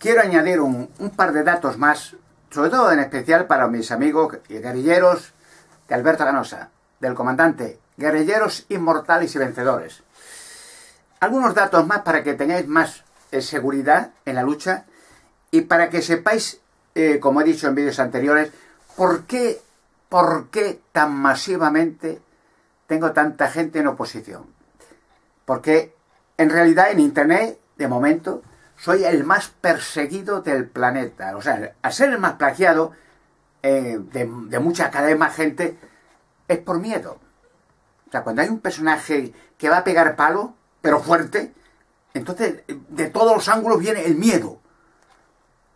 quiero añadir un, par de datos más, sobre todo en especial para mis amigos y guerrilleros de Alberto Ganosa, del comandante, guerrilleros inmortales y vencedores. Algunos datos más para que tengáis más eh, seguridad en la lucha y para que sepáis, eh, como he dicho en vídeos anteriores, por qué, por qué tan masivamente tengo tanta gente en oposición. Porque en realidad en Internet, de momento, soy el más perseguido del planeta. O sea, al ser el más plagiado eh, de, de, mucha cada vez más gente, es por miedo. O sea, cuando hay un personaje que va a pegar palo, pero fuerte, entonces de todos los ángulos viene el miedo.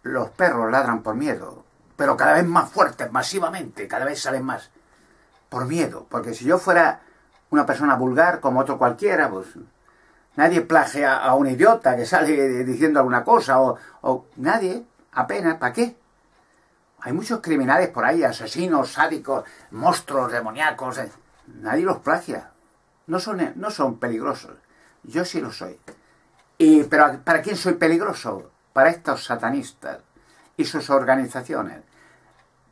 Los perros ladran por miedo, pero cada vez más fuertes, masivamente, cada vez salen más. Por miedo, porque si yo fuera una persona vulgar como otro cualquiera, pues nadie plagia a un idiota que sale diciendo alguna cosa, o, nadie, apenas, ¿para qué? Hay muchos criminales por ahí, asesinos, sádicos, monstruos, demoníacos. Eh. Nadie los plagia. No son, no son peligrosos. Yo sí lo soy. Y, pero ¿para quién soy peligroso? Para estos satanistas y sus organizaciones.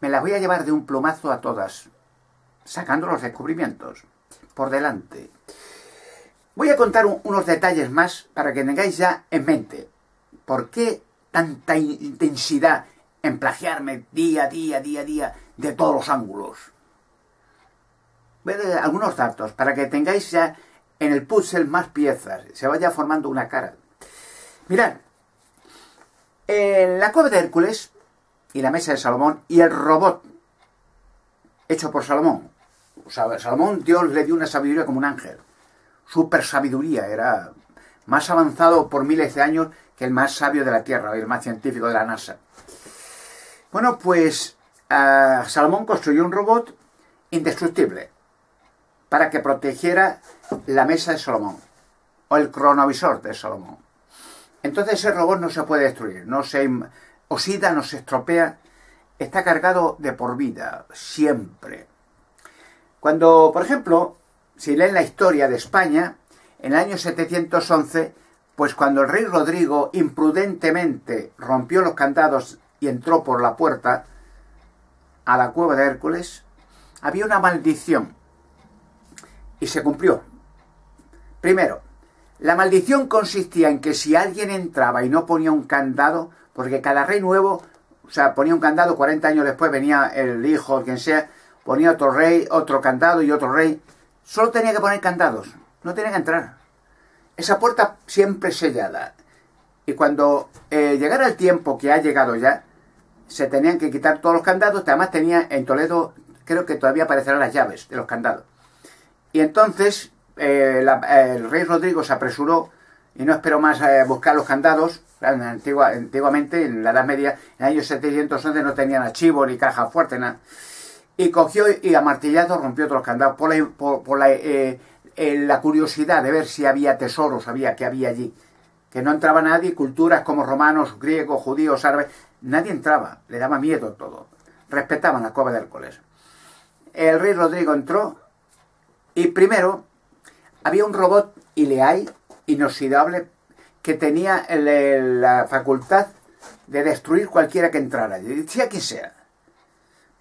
Me las voy a llevar de un plumazo a todas, sacando los descubrimientos por delante. Voy a contar un, unos detalles más para que tengáis ya en mente por qué tanta intensidad en plagiarme día, día, día, día de todos los ángulos. Voy a algunos datos para que tengáis ya en el puzzle más piezas, se vaya formando una cara. Mirad, en la cueva de Hércules y la mesa de Salomón y el robot hecho por Salomón. Salomón, Dios le dio una sabiduría como un ángel. Super sabiduría, era más avanzado por miles de años que el más sabio de la Tierra, el más científico de la NASA. Bueno, pues uh, Salomón construyó un robot indestructible para que protegiera la mesa de Salomón o el cronovisor de Salomón. Entonces ese robot no se puede destruir, no se oxida, no se estropea, está cargado de por vida, siempre. Cuando, por ejemplo, si leen la historia de España, en el año 711, pues cuando el rey Rodrigo imprudentemente rompió los candados y entró por la puerta a la cueva de Hércules, había una maldición y se cumplió. Primero, la maldición consistía en que si alguien entraba y no ponía un candado, porque cada rey nuevo, o sea, ponía un candado, 40 años después venía el hijo, quien sea, ponía otro rey, otro candado y otro rey, solo tenía que poner candados, no tenía que entrar. Esa puerta siempre sellada. Y cuando eh, llegara el tiempo que ha llegado ya, se tenían que quitar todos los candados, además tenía en Toledo, creo que todavía aparecerán las llaves de los candados. Y entonces eh, la, el rey Rodrigo se apresuró y no esperó más a buscar los candados. Antigua, antiguamente, en la Edad Media, en el año 711 no tenían archivo ni caja fuerte, nada. Y cogió y a rompió todos los candados por la, por, la, eh, eh, la curiosidad de ver si había tesoros, había que había allí. Que no entraba nadie, culturas como romanos, griegos, judíos, árabes, nadie entraba, le daba miedo todo. Respetaban la cueva de Hércules. El rey Rodrigo entró y primero había un robot Ileay inoxidable que tenía el, la facultad de destruir cualquiera que entrara, sea quien sea.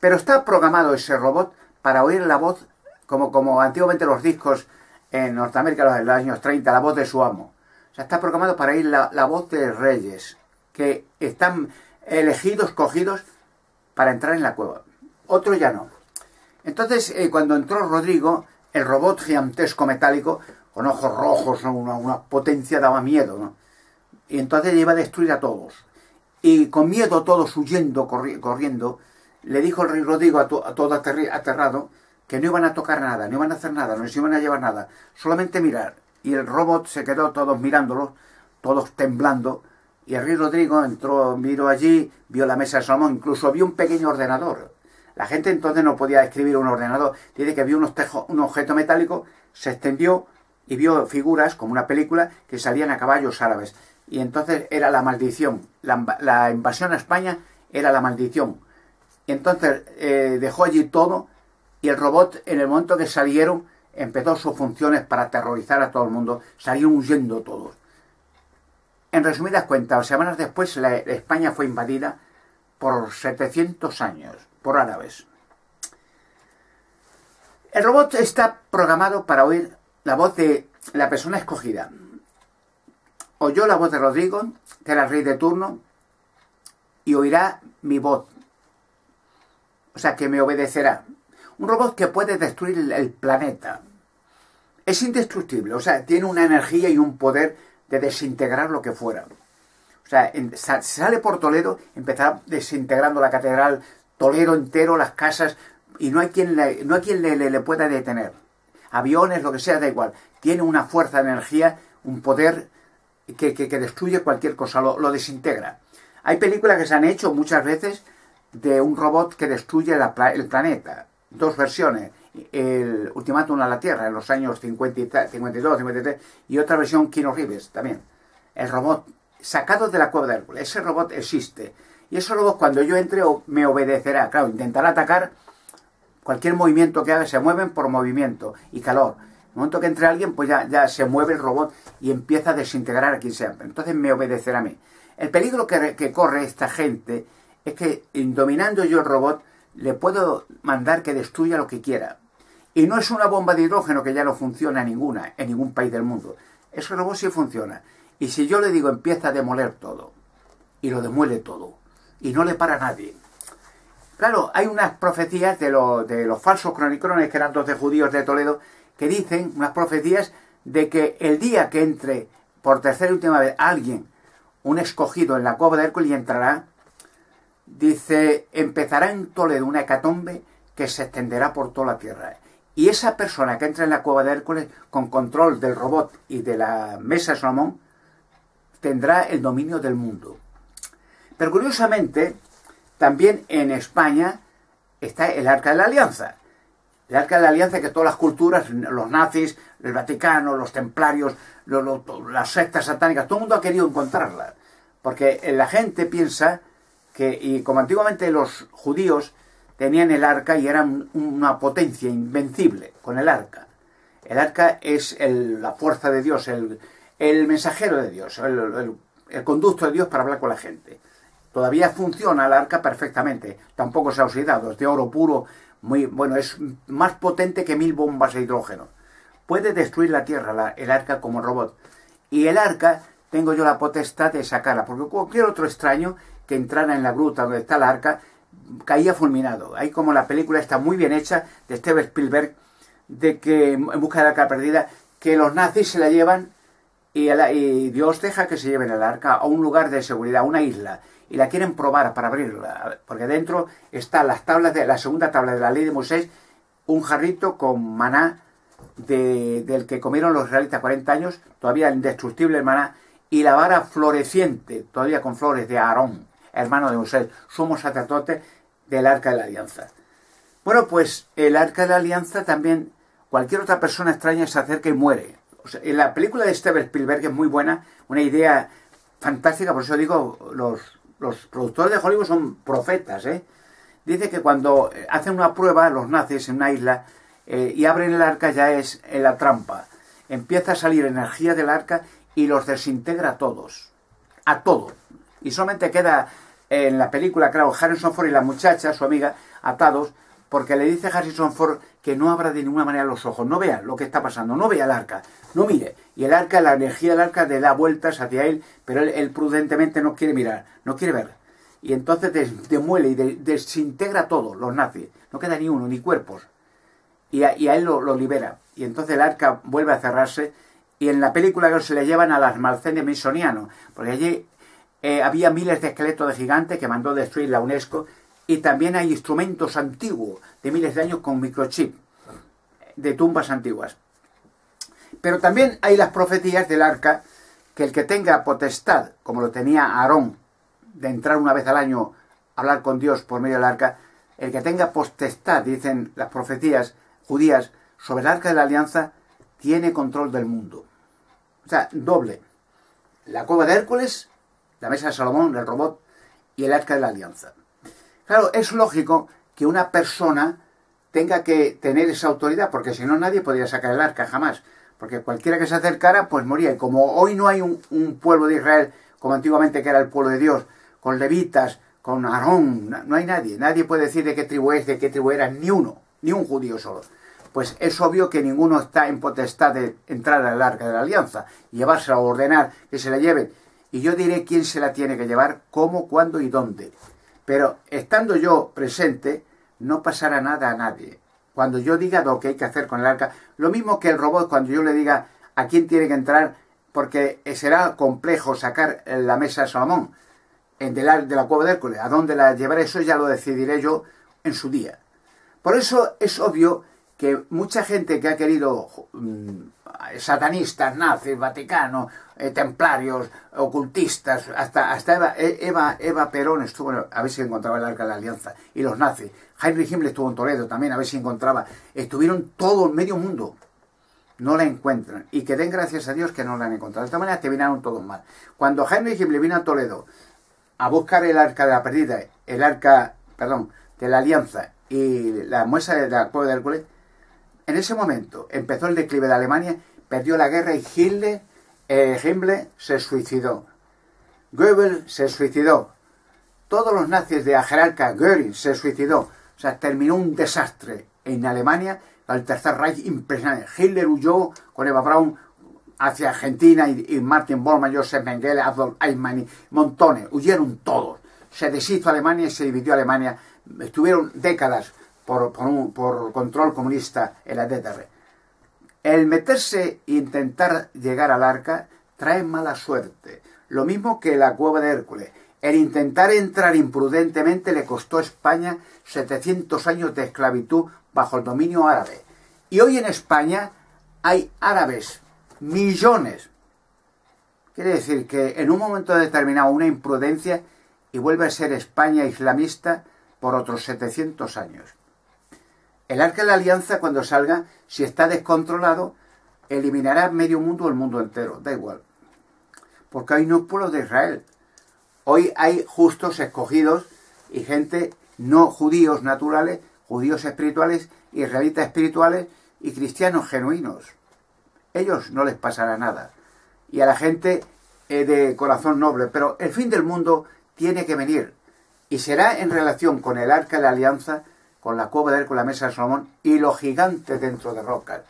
Pero está programado ese robot para oír la voz, como, como antiguamente los discos en Norteamérica, en los años 30, la voz de su amo. O sea, está programado para oír la, la voz de reyes, que están elegidos, cogidos, para entrar en la cueva. Otro ya no. Entonces, eh, cuando entró Rodrigo, el robot gigantesco metálico, con ojos rojos, una, una potencia daba miedo, ¿no? Y entonces iba a destruir a todos. Y con miedo todos huyendo, corri corriendo, le dijo el rey Rodrigo a, a todo aterrado que no iban a tocar nada, no iban a hacer nada, no se iban a llevar nada, solamente mirar. Y el robot se quedó todos mirándolos, todos temblando, y el rey Rodrigo entró, miró allí, vio la mesa de Salomón, incluso vio un pequeño ordenador. La gente entonces no podía escribir un ordenador. Dice que vio unos tejo, un objeto metálico, se extendió y vio figuras, como una película, que salían a caballos árabes. Y entonces era la maldición. La invasión a España era la maldición. Entonces eh, dejó allí todo y el robot, en el momento que salieron, empezó sus funciones para aterrorizar a todo el mundo. Salieron huyendo todos. En resumidas cuentas, semanas después la, España fue invadida por 700 años por árabes. El robot está programado para oír la voz de la persona escogida. Oyó la voz de Rodrigo, que era el rey de turno, y oirá mi voz. O sea, que me obedecerá. Un robot que puede destruir el planeta. Es indestructible, o sea, tiene una energía y un poder de desintegrar lo que fuera. O sea, sale por Toledo, empezará desintegrando la catedral, Toledo entero, las casas, y no hay quien le, no hay quien le, pueda detener. Aviones, lo que sea, da igual. Tiene una fuerza, energía, un poder que, destruye cualquier cosa, lo, lo, desintegra. Hay películas que se han hecho muchas veces de un robot que destruye el planeta. Dos versiones. El Ultimátum a la Tierra en los años 50, 52, 53 y otra versión Kino Reeves también. El robot sacado de la cueva de Hércules. Ese robot existe. Y ese robot cuando yo entre me obedecerá. Claro, intentará atacar cualquier movimiento que haga. Se mueven por movimiento y calor. En el momento que entre alguien, pues ya, ya se mueve el robot y empieza a desintegrar a quien sea. Entonces me obedecerá a mí. El peligro que, que corre esta gente es que dominando yo el robot le puedo mandar que destruya lo que quiera. Y no es una bomba de hidrógeno que ya no funciona ninguna, en ningún país del mundo. Ese robot sí funciona. Y si yo le digo empieza a demoler todo, y lo demuele todo, y no le para nadie. Claro, hay unas profecías de, de los falsos cronicrones, que eran dos de judíos de Toledo, que dicen, unas profecías, de que el día que entre por tercera y última vez alguien, un escogido en la cueva de Hércules, entrará, dice, empezará en Toledo una hecatombe que se extenderá por toda la tierra. Y esa persona que entra en la cueva de Hércules con control del robot y de la mesa de Salomón tendrá el dominio del mundo. Pero curiosamente, también en España está el Arca de la Alianza. El Arca de la Alianza que todas las culturas, los nazis, el Vaticano, los templarios, las sectas satánicas, todo el mundo ha querido encontrarla. Porque la gente piensa que, y como antiguamente los judíos tenían el arca y eran una potencia invencible con el arca. El arca es la fuerza de Dios, el, mensajero de Dios, el, conducto de Dios para hablar con la gente. Todavía funciona el arca perfectamente, tampoco se ha oxidado, es de oro puro, muy bueno, es más potente que mil bombas de hidrógeno. Puede destruir la tierra el arca como robot. Y el arca tengo yo la potestad de sacarla, porque cualquier otro extraño que entrara en la gruta donde está el arca, caía fulminado. Hay como la película está muy bien hecha de Steven Spielberg, de que en busca de la arca perdida, que los nazis se la llevan y, Dios deja que se lleven el arca a un lugar de seguridad, a una isla, y la quieren probar para abrirla, porque dentro está las tablas de la segunda tabla de la ley de Moisés, un jarrito con maná del que comieron los israelitas 40 años, todavía indestructible el maná, y la vara floreciente, todavía con flores de Aarón hermano de Moisés, somos sacerdotes del Arca de la Alianza. Bueno, pues el Arca de la Alianza también, cualquier otra persona extraña se acerca y muere. en la película de Steven Spielberg es muy buena, una idea fantástica, por eso digo, los, los productores de Hollywood son profetas, ¿eh? Dice que cuando hacen una prueba los nazis en una isla eh, y abren el arca ya es en la trampa. Empieza a salir energía del arca y los desintegra a todos. A todos y solamente queda en la película, claro, Harrison Ford y la muchacha, su amiga, atados, porque le dice a Harrison Ford que no abra de ninguna manera los ojos, no vea lo que está pasando, no vea el arca, no mire. Y el arca, la energía del arca le da vueltas hacia él, pero él, prudentemente no quiere mirar, no quiere ver. Y entonces demuele y desintegra todo, los nazis. No queda ni uno, ni cuerpos. Y a, él lo, lo, libera. Y entonces el arca vuelve a cerrarse. Y en la película se le llevan a las Almacenes Misoniano, porque allí eh, había miles de esqueletos de gigantes que mandó destruir la UNESCO y también hay instrumentos antiguos de miles de años con microchip de tumbas antiguas. Pero también hay las profecías del arca que el que tenga potestad, como lo tenía Aarón, de entrar una vez al año a hablar con Dios por medio del arca, el que tenga potestad, dicen las profecías judías, sobre el arca de la alianza, tiene control del mundo. O sea, doble. La cueva de Hércules la mesa de Salomón, el robot y el arca de la alianza. Claro, es lógico que una persona tenga que tener esa autoridad, porque si no nadie podría sacar el arca jamás. porque cualquiera que se acercara, pues moría. Y como hoy no hay un, pueblo de Israel como antiguamente que era el pueblo de Dios, con levitas, con Aarón, no hay nadie, nadie puede decir de qué tribu es, de qué tribu era, ni uno, ni un judío solo. Pues es obvio que ninguno está en potestad de entrar al arca de la alianza, llevársela o ordenar que se la lleven. Y yo diré quién se la tiene que llevar, cómo, cuándo y dónde. Pero estando yo presente, no pasará nada a nadie. Cuando yo diga lo que hay que hacer con el arca, lo mismo que el robot, cuando yo le diga a quién tiene que entrar, porque será complejo sacar la mesa de Salomón de la, de la cueva de Hércules. A dónde la llevaré, eso ya lo decidiré yo en su día. Por eso es obvio que mucha gente que ha querido mm, satanistas, nazis, Vaticano, eh, templarios, ocultistas, hasta, hasta Eva, e, Eva, Eva, Perón estuvo a ver si encontraba el arca de la alianza, y los nazis. Heinrich Himmler estuvo en Toledo también a ver si encontraba. Estuvieron todo el medio mundo no la encuentran. Y que den gracias a Dios que no la han encontrado. De esta manera terminaron todos mal. Cuando Jaime Himmler vino a Toledo a buscar el arca de la perdida, el arca, perdón, de la alianza y la muestra de la cueva de Hércules, en ese momento empezó el declive de Alemania, perdió la guerra y Hitler, eh, Himmler se suicidó. Goebbels se suicidó. Todos los nazis de la jerarca Göring se suicidó. O sea, terminó un desastre en Alemania al Tercer Reich impresionante. Hitler huyó con Eva Braun hacia Argentina y, Martin Bormann, Joseph Mengele, Adolf Eichmann montones. Huyeron todos. Se deshizo Alemania y se dividió Alemania. Estuvieron décadas por, por control comunista en la DDR. El meterse e intentar llegar al arca trae mala suerte. Lo mismo que la cueva de Hércules. El intentar entrar imprudentemente le costó a España 700 años de esclavitud bajo el dominio árabe. Y hoy en España hay árabes, millones. Quiere decir que en un momento determinado una imprudencia y vuelve a ser España islamista por otros 700 años. El arca de la alianza cuando salga, si está descontrolado, eliminará medio mundo o el mundo entero, da igual. Porque hoy no es pueblo de Israel. Hoy hay justos escogidos y gente no judíos naturales judíos espirituales, israelitas espirituales y cristianos genuinos. Ellos no les pasará nada. Y a la gente eh, de corazón noble. Pero el fin del mundo tiene que venir. Y será en relación con el arca de la alianza, con la cueva de él, con la mesa de Salomón y los gigantes dentro de rocas.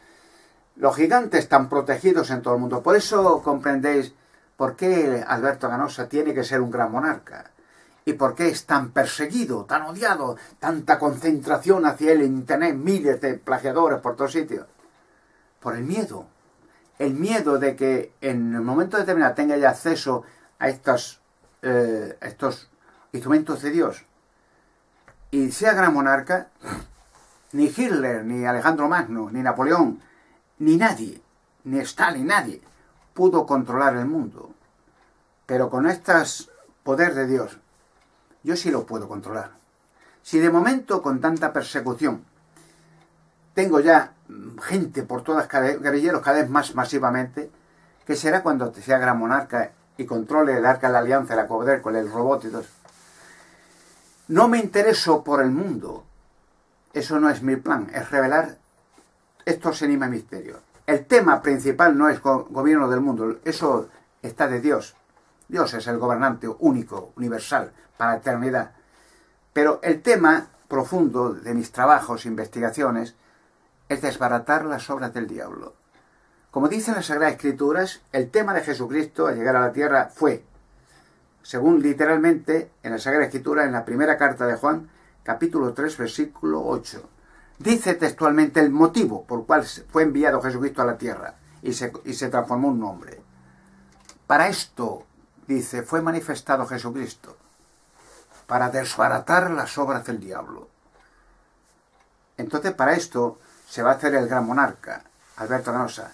Los gigantes están protegidos en todo el mundo. Por eso comprendéis por qué Alberto Ganosa tiene que ser un gran monarca. ¿Y por qué es tan perseguido, tan odiado, tanta concentración hacia él en Internet, miles de plagiadores por todos sitios? Por el miedo. El miedo de que en el momento determinado tenga ya acceso a estos, eh, estos instrumentos de Dios y sea gran monarca, ni Hitler, ni Alejandro Magno, ni Napoleón, ni nadie, ni Stalin, nadie pudo controlar el mundo. Pero con estos poder de Dios, yo sí lo puedo controlar. Si de momento con tanta persecución tengo ya gente por todas guerrilleros cada vez más masivamente, ¿qué será cuando sea gran monarca y controle el arca de la alianza, la cobre con el robot y todo eso? No me intereso por el mundo. Eso no es mi plan, es revelar estos enigmas misterios. El tema principal no es gobierno del mundo, eso está de Dios. Dios es el gobernante único, universal, para la eternidad. Pero el tema profundo de mis trabajos e investigaciones es desbaratar las obras del diablo. Como dicen las Sagradas Escrituras, el tema de Jesucristo al llegar a la tierra fue, según literalmente en la Sagrada Escritura, en la primera carta de Juan, capítulo 3, versículo 8. Dice textualmente el motivo por cual fue enviado Jesucristo a la tierra y se, transformó en un hombre. Para esto dice, fue manifestado Jesucristo para desbaratar las obras del diablo. Entonces, para esto se va a hacer el gran monarca, Alberto Ganosa,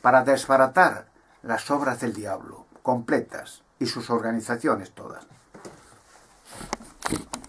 para desbaratar las obras del diablo, completas, y sus organizaciones todas.